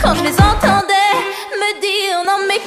quand je les entendais me dire non mais